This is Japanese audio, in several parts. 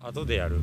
後でやる。うん。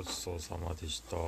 ごちそうさまでした。